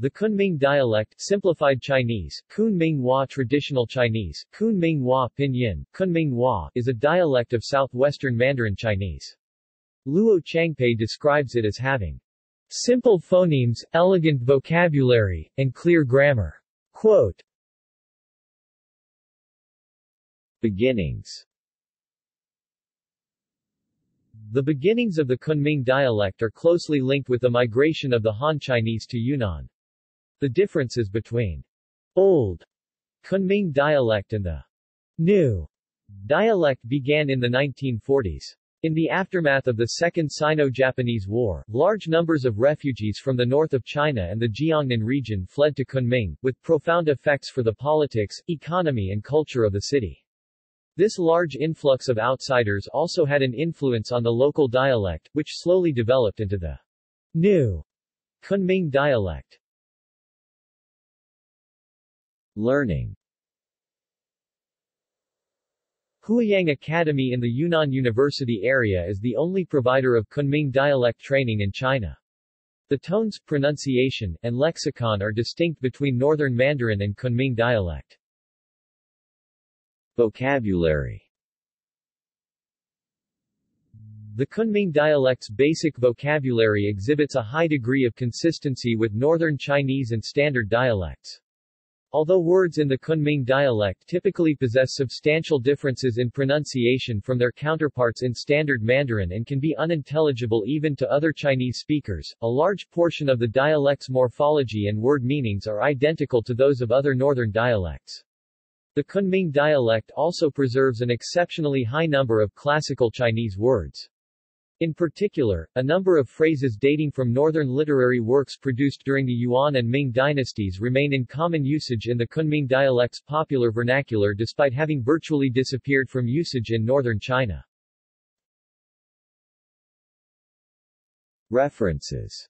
The Kunming dialect simplified Chinese, Kunming Hua traditional Chinese, Kunming Hua pinyin, Kunming Hua is a dialect of southwestern Mandarin Chinese. Luo Changpei describes it as having simple phonemes, elegant vocabulary, and clear grammar. Quote, Beginnings The beginnings of the Kunming dialect are closely linked with the migration of the Han Chinese to Yunnan. The differences between Old Kunming dialect and the New dialect began in the 1940s. In the aftermath of the Second Sino-Japanese War, large numbers of refugees from the north of China and the Jiangnan region fled to Kunming, with profound effects for the politics, economy and culture of the city. This large influx of outsiders also had an influence on the local dialect, which slowly developed into the new Kunming dialect. Learning Huiyang Academy in the Yunnan University area is the only provider of Kunming dialect training in China. The tones, pronunciation, and lexicon are distinct between Northern Mandarin and Kunming dialect. Vocabulary The Kunming dialect's basic vocabulary exhibits a high degree of consistency with Northern Chinese and Standard dialects. Although words in the Kunming dialect typically possess substantial differences in pronunciation from their counterparts in Standard Mandarin and can be unintelligible even to other Chinese speakers, a large portion of the dialect's morphology and word meanings are identical to those of other northern dialects. The Kunming dialect also preserves an exceptionally high number of classical Chinese words. In particular, a number of phrases dating from northern literary works produced during the Yuan and Ming dynasties remain in common usage in the Kunming dialect's popular vernacular despite having virtually disappeared from usage in northern China. References